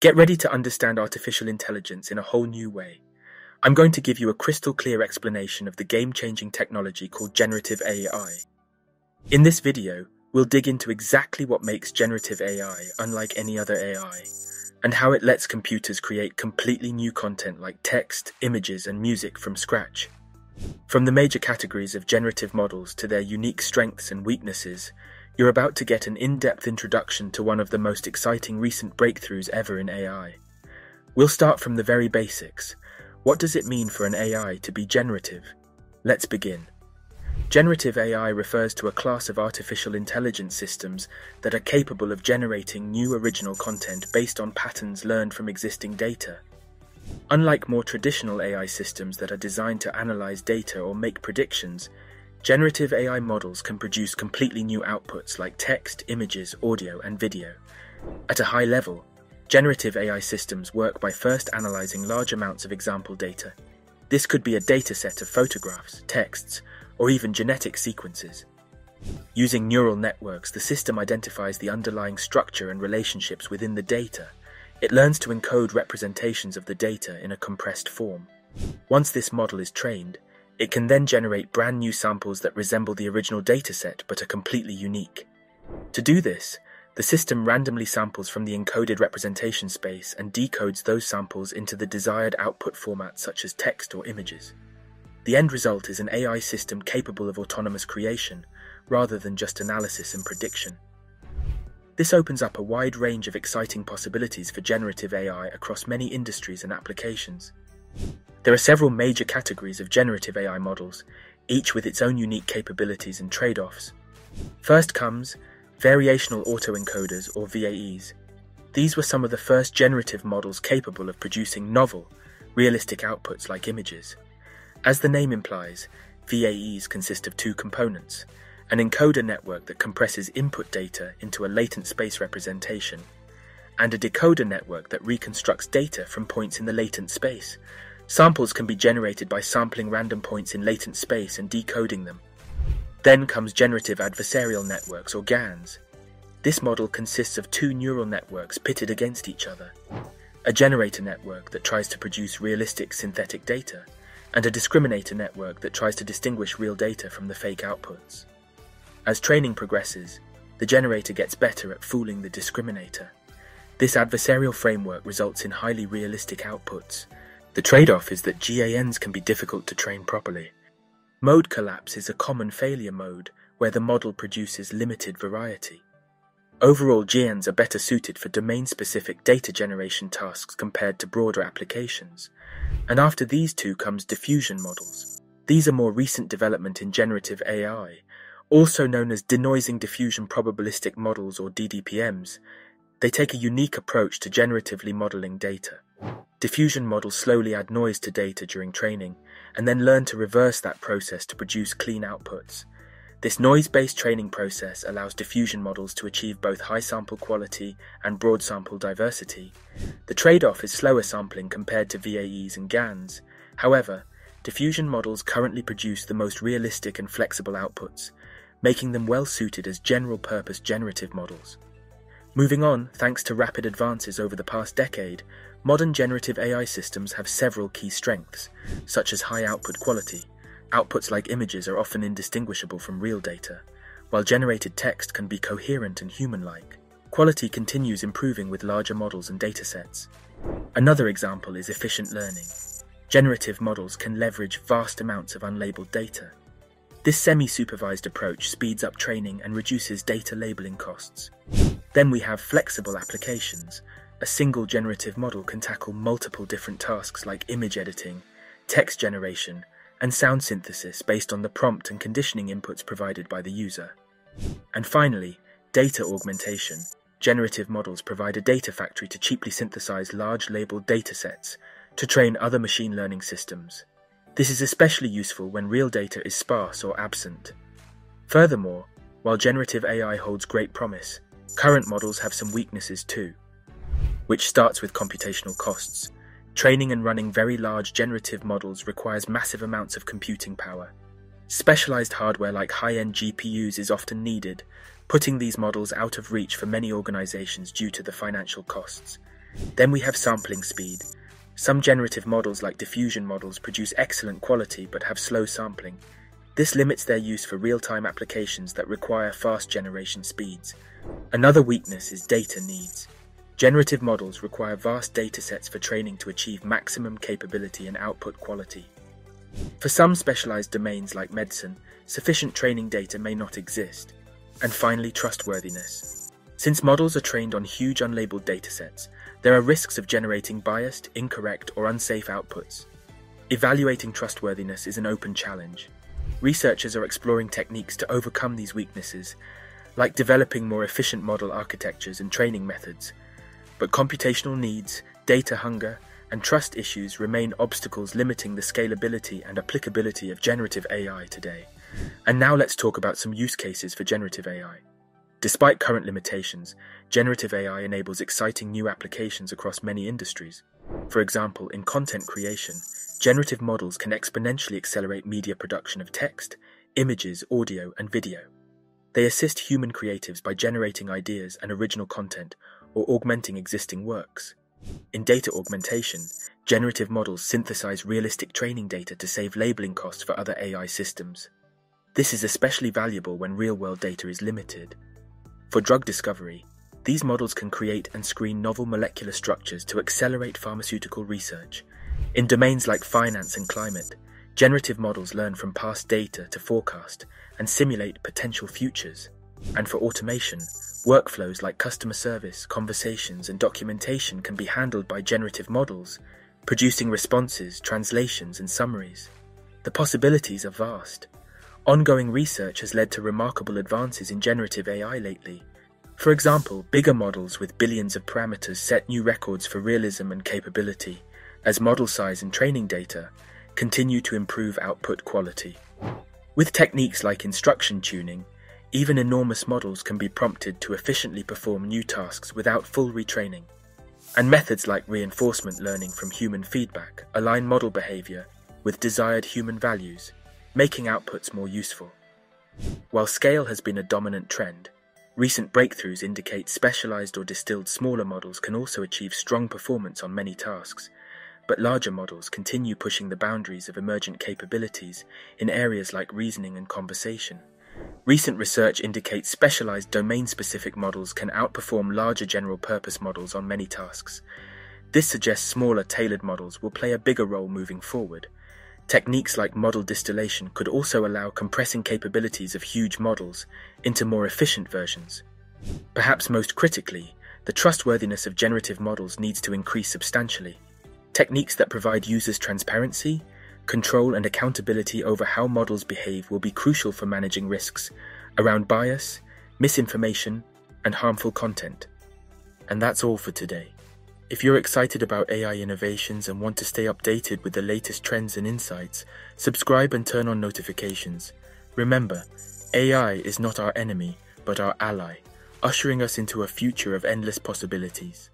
Get ready to understand artificial intelligence in a whole new way. I'm going to give you a crystal clear explanation of the game changing technology called generative AI. In this video, we'll dig into exactly what makes generative AI unlike any other AI, and how it lets computers create completely new content like text, images, and music from scratch. From the major categories of generative models to their unique strengths and weaknesses, you're about to get an in depth introduction to one of the most exciting recent breakthroughs ever in AI. We'll start from the very basics. What does it mean for an AI to be generative? Let's begin. Generative AI refers to a class of artificial intelligence systems that are capable of generating new original content based on patterns learned from existing data. Unlike more traditional AI systems that are designed to analyze data or make predictions, Generative AI models can produce completely new outputs like text, images, audio, and video. At a high level, generative AI systems work by first analyzing large amounts of example data. This could be a dataset of photographs, texts, or even genetic sequences. Using neural networks, the system identifies the underlying structure and relationships within the data. It learns to encode representations of the data in a compressed form. Once this model is trained, it can then generate brand new samples that resemble the original dataset but are completely unique. To do this, the system randomly samples from the encoded representation space and decodes those samples into the desired output format such as text or images. The end result is an AI system capable of autonomous creation, rather than just analysis and prediction. This opens up a wide range of exciting possibilities for generative AI across many industries and applications. There are several major categories of generative AI models, each with its own unique capabilities and trade offs. First comes variational autoencoders, or VAEs. These were some of the first generative models capable of producing novel, realistic outputs like images. As the name implies, VAEs consist of two components an encoder network that compresses input data into a latent space representation, and a decoder network that reconstructs data from points in the latent space, Samples can be generated by sampling random points in latent space and decoding them. Then comes generative adversarial networks, or GANs. This model consists of two neural networks pitted against each other a generator network that tries to produce realistic synthetic data, and a discriminator network that tries to distinguish real data from the fake outputs. As training progresses, the generator gets better at fooling the discriminator. This adversarial framework results in highly realistic outputs, the trade-off is that GANs can be difficult to train properly. Mode collapse is a common failure mode where the model produces limited variety. Overall, GANs are better suited for domain-specific data generation tasks compared to broader applications. And after these two comes diffusion models. These are more recent development in generative AI, also known as denoising diffusion probabilistic models or DDPMs. They take a unique approach to generatively modeling data. Diffusion models slowly add noise to data during training, and then learn to reverse that process to produce clean outputs. This noise-based training process allows diffusion models to achieve both high sample quality and broad sample diversity. The trade-off is slower sampling compared to VAEs and GANs. However, diffusion models currently produce the most realistic and flexible outputs, making them well suited as general-purpose generative models. Moving on, thanks to rapid advances over the past decade, Modern generative AI systems have several key strengths, such as high output quality. Outputs like images are often indistinguishable from real data, while generated text can be coherent and human like. Quality continues improving with larger models and datasets. Another example is efficient learning. Generative models can leverage vast amounts of unlabeled data. This semi supervised approach speeds up training and reduces data labeling costs. Then we have flexible applications, a single generative model can tackle multiple different tasks like image editing, text generation, and sound synthesis based on the prompt and conditioning inputs provided by the user. And finally, data augmentation. Generative models provide a data factory to cheaply synthesize large labeled datasets to train other machine learning systems. This is especially useful when real data is sparse or absent. Furthermore, while generative AI holds great promise, current models have some weaknesses too which starts with computational costs. Training and running very large generative models requires massive amounts of computing power. Specialized hardware like high-end GPUs is often needed, putting these models out of reach for many organizations due to the financial costs. Then we have sampling speed. Some generative models like diffusion models produce excellent quality but have slow sampling. This limits their use for real-time applications that require fast generation speeds. Another weakness is data needs. Generative models require vast datasets for training to achieve maximum capability and output quality. For some specialized domains like medicine, sufficient training data may not exist. And finally, trustworthiness. Since models are trained on huge unlabeled datasets, there are risks of generating biased, incorrect, or unsafe outputs. Evaluating trustworthiness is an open challenge. Researchers are exploring techniques to overcome these weaknesses, like developing more efficient model architectures and training methods. But computational needs, data hunger, and trust issues remain obstacles limiting the scalability and applicability of generative AI today. And now let's talk about some use cases for generative AI. Despite current limitations, generative AI enables exciting new applications across many industries. For example, in content creation, generative models can exponentially accelerate media production of text, images, audio, and video. They assist human creatives by generating ideas and original content or augmenting existing works. In data augmentation, generative models synthesize realistic training data to save labeling costs for other AI systems. This is especially valuable when real world data is limited. For drug discovery, these models can create and screen novel molecular structures to accelerate pharmaceutical research. In domains like finance and climate, generative models learn from past data to forecast and simulate potential futures. And for automation, Workflows like customer service, conversations, and documentation can be handled by generative models, producing responses, translations, and summaries. The possibilities are vast. Ongoing research has led to remarkable advances in generative AI lately. For example, bigger models with billions of parameters set new records for realism and capability, as model size and training data continue to improve output quality. With techniques like instruction tuning, even enormous models can be prompted to efficiently perform new tasks without full retraining. And methods like reinforcement learning from human feedback align model behavior with desired human values, making outputs more useful. While scale has been a dominant trend, recent breakthroughs indicate specialized or distilled smaller models can also achieve strong performance on many tasks, but larger models continue pushing the boundaries of emergent capabilities in areas like reasoning and conversation. Recent research indicates specialized domain-specific models can outperform larger general-purpose models on many tasks. This suggests smaller, tailored models will play a bigger role moving forward. Techniques like model distillation could also allow compressing capabilities of huge models into more efficient versions. Perhaps most critically, the trustworthiness of generative models needs to increase substantially. Techniques that provide users transparency, Control and accountability over how models behave will be crucial for managing risks around bias, misinformation, and harmful content. And that's all for today. If you're excited about AI innovations and want to stay updated with the latest trends and insights, subscribe and turn on notifications. Remember, AI is not our enemy, but our ally, ushering us into a future of endless possibilities.